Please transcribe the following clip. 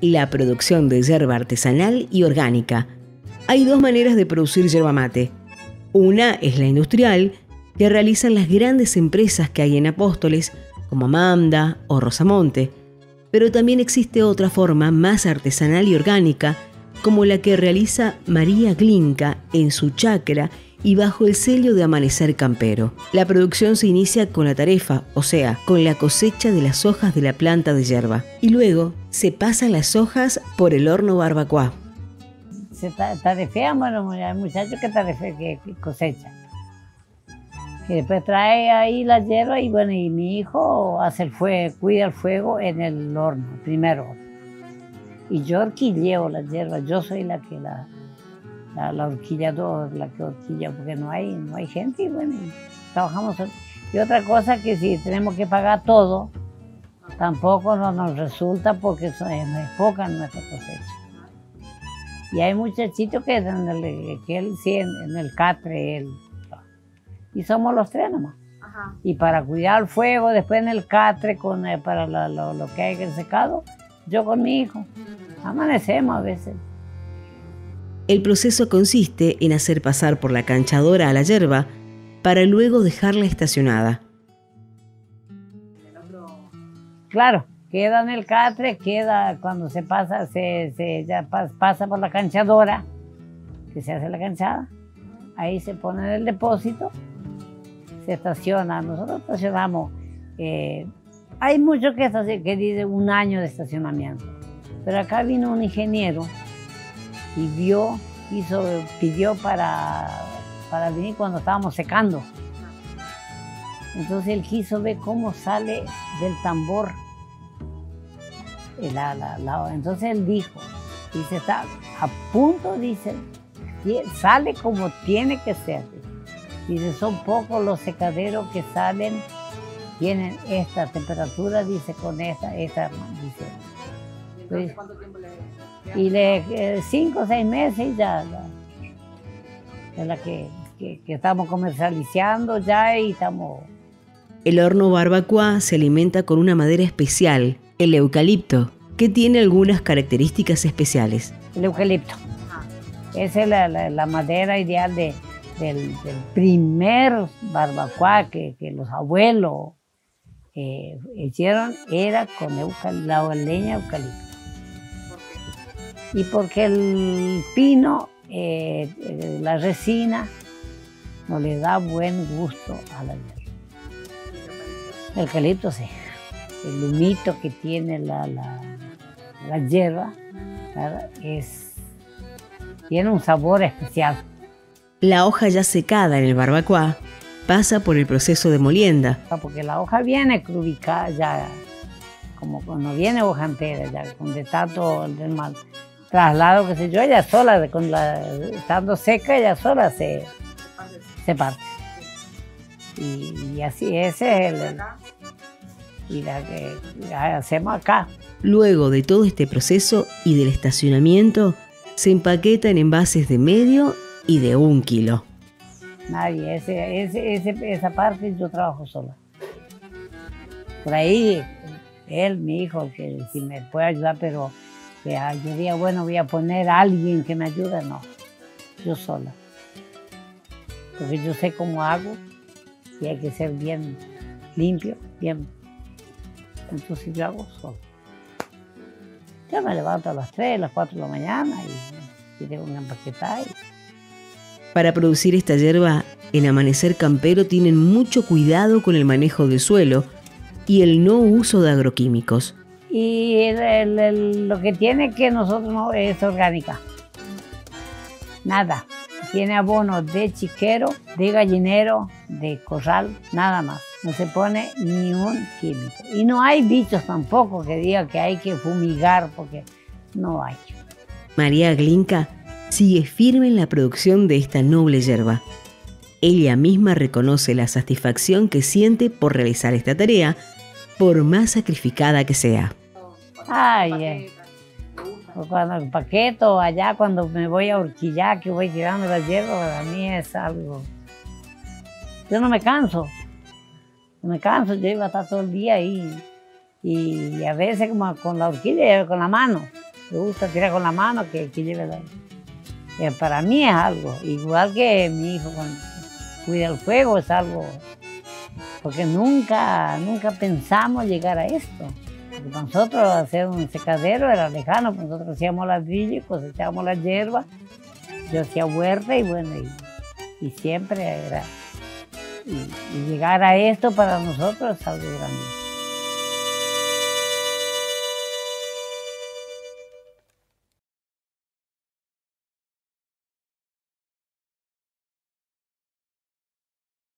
La producción de yerba artesanal y orgánica. Hay dos maneras de producir yerba mate. Una es la industrial, que realizan las grandes empresas que hay en Apóstoles, como Amanda o Rosamonte, pero también existe otra forma más artesanal y orgánica, como la que realiza María Glinka en su chacra y bajo el sello de Amanecer Campero. La producción se inicia con la tarefa, o sea, con la cosecha de las hojas de la planta de hierba, y luego se pasan las hojas por el horno barbacoa. Se tarefea, bueno, hay muchachos que, tarefe, que cosechan. Que después trae ahí la hierba y bueno, y mi hijo hace el fuego, cuida el fuego en el horno, primero. Y yo horquilleo la hierba, yo soy la que la, la, la horquilladora, la que horquilla, porque no hay, no hay gente y bueno, trabajamos. Y otra cosa que si tenemos que pagar todo, tampoco no nos resulta porque es, es poca nuestra cosecha. Y hay muchachitos que, en el, que él sí, en, en el catre, él, y somos los tres nomás. Ajá. Y para cuidar el fuego, después en el catre, con, eh, para lo, lo, lo, que hay el secado, yo con mi hijo. Amanecemos a veces. El proceso consiste en hacer pasar por la canchadora a la hierba para luego dejarla estacionada. Claro, queda en el catre, queda cuando se pasa, se, se ya pasa por la canchadora, que se hace la canchada, ahí se pone en el depósito, se estaciona. Nosotros estacionamos, eh, hay muchos que, que un año de estacionamiento, pero acá vino un ingeniero y vio, hizo, pidió para, para venir cuando estábamos secando. Entonces él quiso ver cómo sale del tambor. Entonces él dijo, dice, está a punto, dice, sale como tiene que ser. Dice, son pocos los secaderos que salen, tienen esta temperatura, dice, con esta, esta, dice. Pues, ¿Cuánto tiempo le y de cinco o seis meses ya, es la que, que, que, estamos comercializando ya y estamos... El horno barbacoa se alimenta con una madera especial, el eucalipto, que tiene algunas características especiales. El eucalipto. Esa es la, la, la madera ideal de, del, del, primer barbacoa que, que los abuelos eh, hicieron, era con eucal, la leña eucalipto y porque el pino, eh, la resina, no le da buen gusto a la hierba. El eucalipto sí. El humito que tiene la, la, la hierba es, tiene un sabor especial. La hoja ya secada en el barbacoa pasa por el proceso de molienda. Porque la hoja viene crubicada ya, como no viene hoja entera, ya con de tanto del mal traslado, qué sé yo, ella sola, con la, estando seca, ella sola se, se parte. Y, y así ese es el, y la que la hacemos acá. Luego de todo este proceso y del estacionamiento, se empaqueta en envases de medio y de un kilo. Nadie, ese, ese, ese, esa parte yo trabajo sola. Por ahí, él, mi hijo, que si me puede ayudar, pero que yo diría, bueno, voy a poner a alguien que me ayude, no, yo sola. Porque yo sé cómo hago y hay que ser bien limpio, bien. Entonces yo hago solo. Ya me levanto a las 3, a las 4 de la mañana y, y tengo que empaquetar. Para producir esta hierba, en Amanecer Campero tienen mucho cuidado con el manejo del suelo y el no uso de agroquímicos y lo que tiene que nosotros no es orgánica. Nada. Tiene abono de chiquero, de gallinero, de corral, nada más. No se pone ni un químico. Y no hay bichos tampoco que diga que hay que fumigar porque no hay. María Glinka sigue firme en la producción de esta noble hierba. Ella misma reconoce la satisfacción que siente por realizar esta tarea, por más sacrificada que sea. Ay, eh. cuando el paqueto allá, cuando me voy a horquillar, que voy tirando la hierba, a mí es algo. Yo no me canso. No me canso, yo iba a estar todo el día ahí. Y a veces como con la orquídea, con la mano. Me gusta tirar con la mano que, que lleve la... Eh, para mí es algo, igual que mi hijo cuando cuida el fuego es algo, porque nunca, nunca pensamos llegar a esto. Nosotros hacer un secadero era lejano, pues nosotros hacíamos ladrillo, cosechábamos la hierba, yo hacía huerta y bueno, y, siempre era... Y, y llegar a esto para nosotros es algo grande.